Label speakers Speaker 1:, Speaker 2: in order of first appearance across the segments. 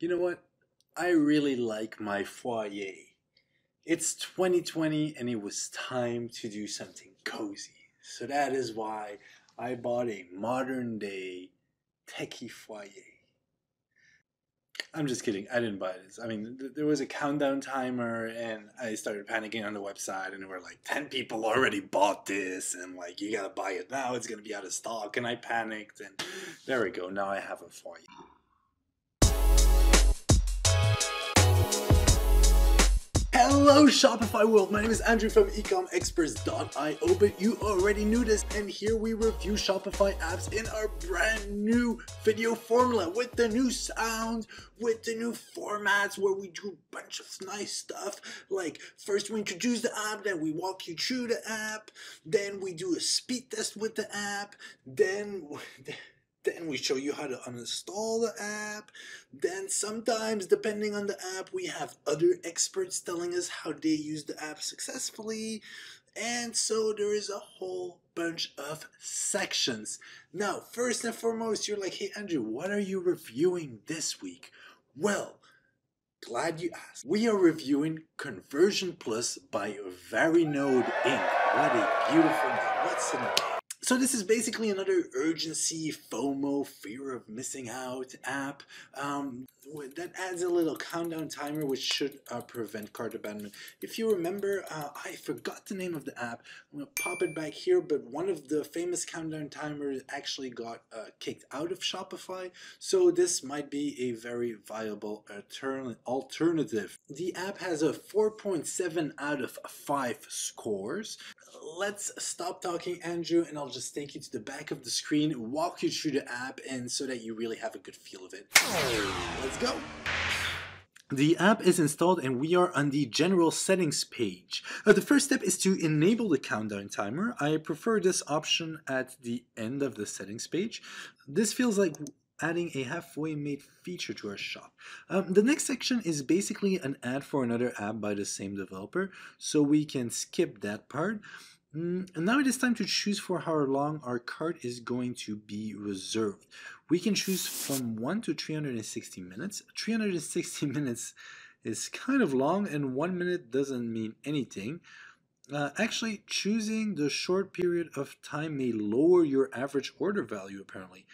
Speaker 1: You know what? I really like my foyer. It's 2020 and it was time to do something cozy. So that is why I bought a modern day techie foyer. I'm just kidding. I didn't buy this. I mean, th- there was a countdown timer, and I started panicking on the website, and there were like 10 people already bought this, and like, you gotta buy it now, it's gonna be out of stock. And I panicked, and there we go. Now I have a foyer. Hello Shopify world, my name is Andrew from ecomexperts.io, but you already knew this, and here we review Shopify apps in our brand new video formula with the new sounds, with the new formats where we do a bunch of nice stuff. Like first we introduce the app, then we walk you through the app, then we do a speed test with the app, then then we show you how to uninstall the app. Then sometimes, depending on the app, we have other experts telling us how they use the app successfully. And so there is a whole bunch of sections. Now, first and foremost, you're like, hey Andrew, what are you reviewing this week? Well, glad you asked. We are reviewing Conversion Plus by Varinode Inc. What a beautiful name. What's the name? So this is basically another urgency, FOMO, fear of missing out app um, that adds a little countdown timer which should uh, prevent cart abandonment. If you remember, uh, I forgot the name of the app. I'm to pop it back here, but one of the famous countdown timers actually got uh, kicked out of Shopify, so this might be a very viable altern alternative. The app has a 4.7 out of 5 scores. Let's stop talking, Andrew, and I'll just take you to the back of the screen, walk you through the app, and so that you really have a good feel of it. Let's go. The app is installed and we are on the general settings page. Uh, the first step is to enable the countdown timer. I prefer this option at the end of the settings page. This feels like adding a halfway made feature to our shop. Um, the next section is basically an ad for another app by the same developer, so we can skip that part. Mm, and now it is time to choose for how long our cart is going to be reserved. We can choose from 1 to 360 minutes. 360 minutes is kind of long and 1 minute doesn't mean anything. Uh, actually, choosing the short period of time may lower your average order value apparently.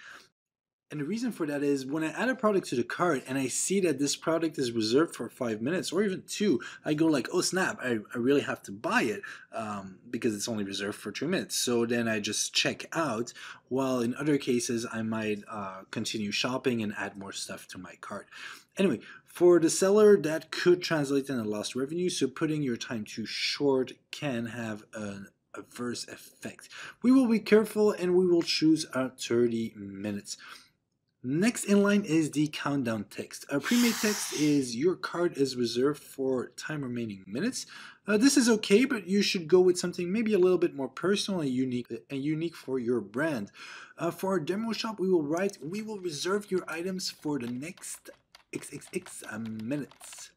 Speaker 1: And the reason for that is when I add a product to the cart and I see that this product is reserved for five minutes or even two, I go like, oh snap, I, I really have to buy it um, because it's only reserved for two minutes. So then I just check out. While in other cases, I might uh, continue shopping and add more stuff to my cart. Anyway, for the seller, that could translate in a lost revenue. So putting your time too short can have an adverse effect. We will be careful and we will choose our 30 minutes. Next in line is the countdown text. A pre-made text is your card is reserved for time remaining minutes. Uh, this is okay, but you should go with something maybe a little bit more personal and unique and unique for your brand. Uh, for our demo shop, we will write, we will reserve your items for the next XXX uh, minutes.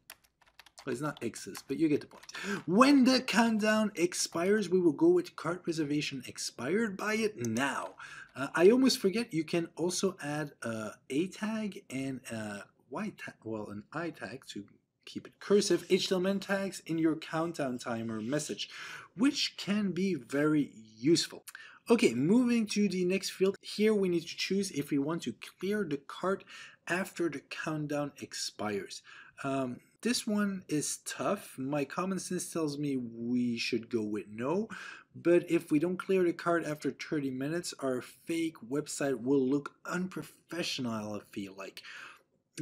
Speaker 1: Well, it's not X's, but you get the point. When the countdown expires, we will go with cart reservation expired. Buy it now. Uh, I almost forget you can also add a A tag and a Y tag, well, an I tag to keep it cursive, HTML tags in your countdown timer message, which can be very useful. Okay, moving to the next field. Here we need to choose if we want to clear the cart after the countdown expires. Um, this one is tough. My common sense tells me we should go with no, but if we don't clear the card after 30 minutes, our fake website will look unprofessional, I feel like.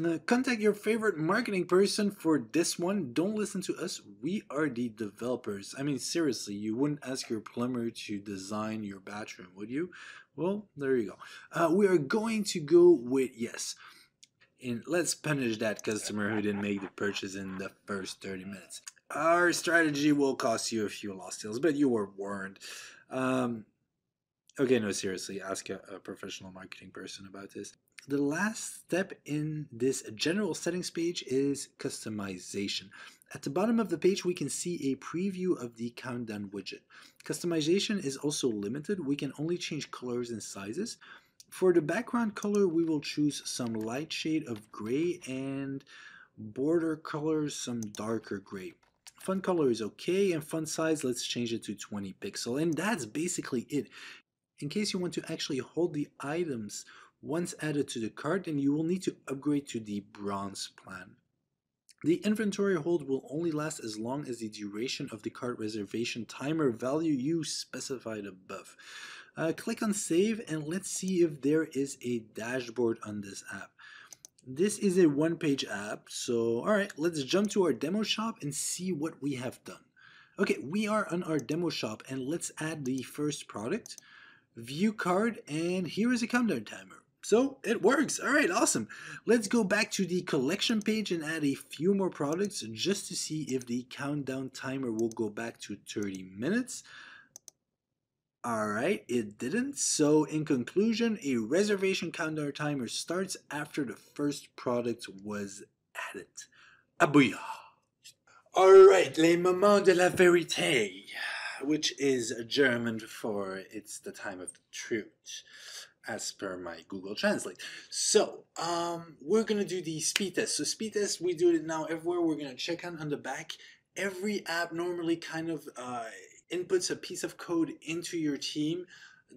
Speaker 1: Uh, contact your favorite marketing person for this one. Don't listen to us. We are the developers. I mean, seriously, you wouldn't ask your plumber to design your bathroom, would you? Well, there you go. Uh, we are going to go with yes and let's punish that customer who didn't make the purchase in the first 30 minutes. Our strategy will cost you a few lost sales, but you were warned. Um, okay, no, seriously, ask a, a professional marketing person about this. The last step in this general settings page is customization. At the bottom of the page, we can see a preview of the countdown widget. Customization is also limited. We can only change colors and sizes. For the background color, we will choose some light shade of gray and border colors, some darker gray. Font color is okay, and font size, let's change it to 20 pixel. And that's basically it. In case you want to actually hold the items once added to the cart, then you will need to upgrade to the bronze plan. The inventory hold will only last as long as the duration of the cart reservation timer value you specified above. Uh, click on save and let's see if there is a dashboard on this app. This is a one-page app, so alright, let's jump to our demo shop and see what we have done. Okay, we are on our demo shop and let's add the first product, view card, and here is a countdown timer. So it works. All right, awesome. Let's go back to the collection page and add a few more products just to see if the countdown timer will go back to 30 minutes. Alright, it didn't. So in conclusion, a reservation countdown timer starts after the first product was added. Abouya! Alright, les moments de la vérité, which is German for it's the time of the truth, as per my Google Translate. So, um, we're gonna do the speed test. So speed test, we do it now everywhere. We're gonna check on on the back. Every app normally kind of uh, inputs a piece of code into your theme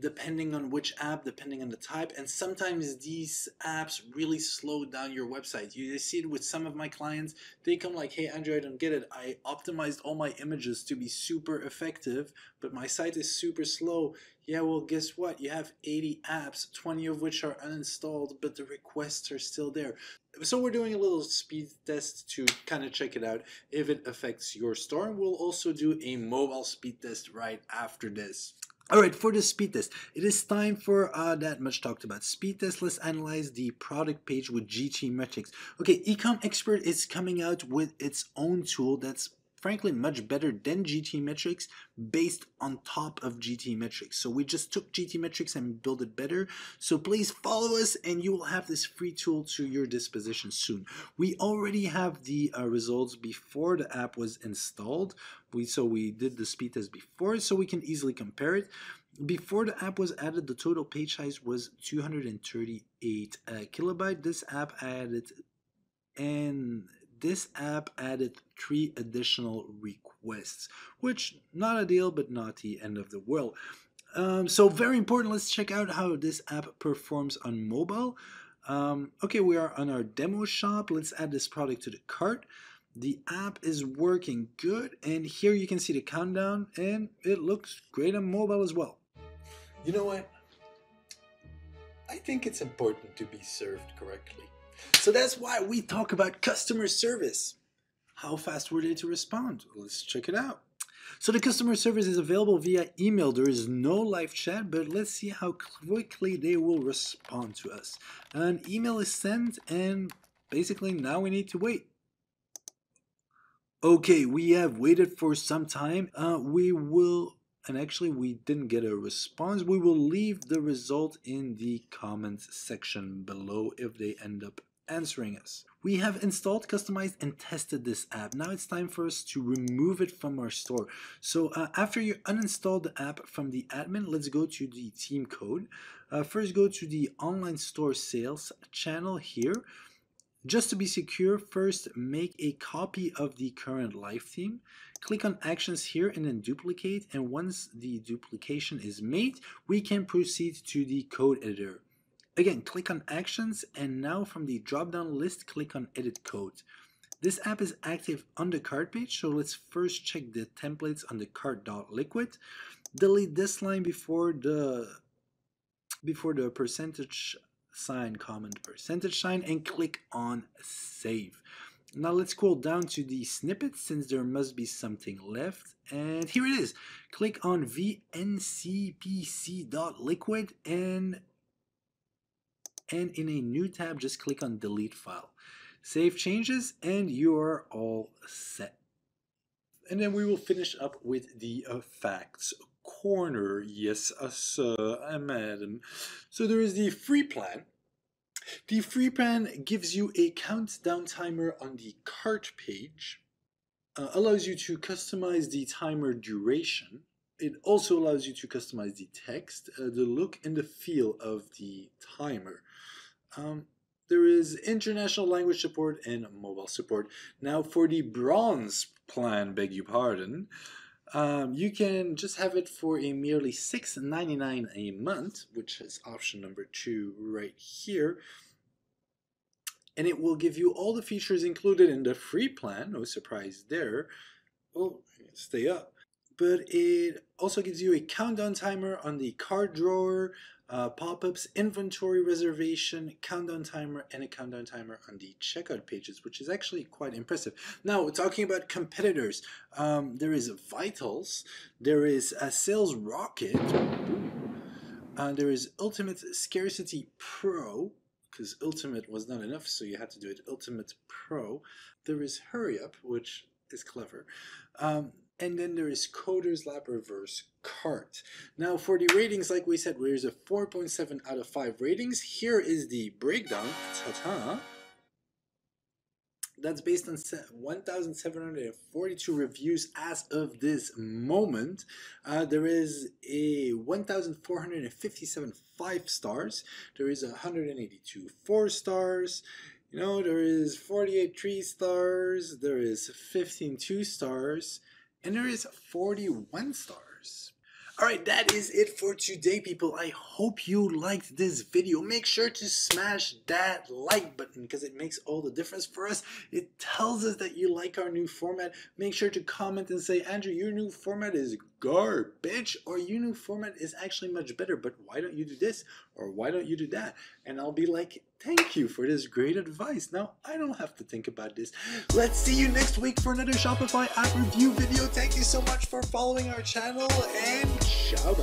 Speaker 1: depending on which app, depending on the type, and sometimes these apps really slow down your website. You see it with some of my clients. They come like, hey, Andrew, I don't get it. I optimized all my images to be super effective, but my site is super slow. Yeah, well, guess what? You have 80 apps, 20 of which are uninstalled, but the requests are still there. So we're doing a little speed test to kind of check it out if it affects your store. We'll also do a mobile speed test right after this. Alright, for the speed test, it is time for uh, that much talked about speed test. Let's analyze the product page with GTmetrix. Okay, Ecom Expert is coming out with its own tool that's frankly much better than GTmetrix based on top of GTmetrix. So we just took GTmetrix and built it better. So please follow us and you will have this free tool to your disposition soon. We already have the uh, results before the app was installed. We So we did the speed test before so we can easily compare it. Before the app was added, the total page size was 238 uh, kilobyte. This app added and this app added three additional requests, which not ideal, but not the end of the world. Um, so very important, let's check out how this app performs on mobile. Um, okay, we are on our demo shop. Let's add this product to the cart. The app is working good, and here you can see the countdown, and it looks great on mobile as well.
Speaker 2: You know what? I think it's important to be served correctly.
Speaker 1: So that's why we talk about customer service. How fast were they to respond? Let's check it out. So the customer service is available via email. There is no live chat, but let's see how quickly they will respond to us. An email is sent and basically now we need to wait. Okay, we have waited for some time. Uh, we will, and actually we didn't get a response. We will leave the result in the comments section below if they end up answering us. We have installed, customized, and tested this app. Now it's time for us to remove it from our store. So uh, after you uninstall the app from the admin, let's go to the theme code. Uh, first go to the online store sales channel here. Just to be secure, first make a copy of the current live theme. Click on actions here and then duplicate. And once the duplication is made, we can proceed to the code editor. Again, click on Actions and now from the drop-down list, click on Edit Code. This app is active on the cart page, so let's first check the templates on the cart.liquid. Delete this line before the before the percentage sign comment percentage sign and click on Save. Now let's scroll down to the snippet since there must be something left. And here it is. Click on vncpc.liquid and and in a new tab just click on delete file. Save changes and you are all set. And then we will finish up with the uh, facts corner. Yes, uh, sir, uh, madam. So there is the free plan. The free plan gives you a countdown timer on the cart page, uh, allows you to customize the timer duration, it also allows you to customize the text, uh, the look, and the feel of the timer. Um, there is international language support and mobile support. Now for the bronze plan, beg your pardon, um, you can just have it for a merely $6.99 a month, which is option number two right here. And it will give you all the features included in the free plan, no surprise there. Well, stay up. But it also gives you a countdown timer on the cart drawer, uh, pop-ups, inventory reservation, countdown timer, and a countdown timer on the checkout pages, which is actually quite impressive. Now, talking about competitors, um, there is Vitals, there is a Sales Rocket, uh, there is Ultimate Scarcity Pro, because Ultimate was not enough, so you had to do it Ultimate Pro. There is Hurry Up, which is clever. Um, and then there is Coders Lab Reverse Cart. Now for the ratings, like we said, there's a 4.7 out of 5 ratings. Here is the breakdown. Ta-ta. That's based on 1,742 reviews as of this moment. Uh, there is a 1,457 5 stars. There is 182 4 stars. You know, there is 48 3 stars. There is 15 2 stars and there is 41 stars. Alright, that is it for today, people. I hope you liked this video. Make sure to smash that like button because it makes all the difference for us. It tells us that you like our new format. Make sure to comment and say, Andrew, your new format is garbage or your new format is actually much better, but why don't you do this or why don't you do that? And I'll be like, thank you for this great advice. Now, I don't have to think about this. Let's see you next week for another Shopify app review video. Thank you so much for following our channel and ciao.